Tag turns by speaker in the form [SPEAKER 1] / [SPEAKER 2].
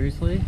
[SPEAKER 1] Seriously?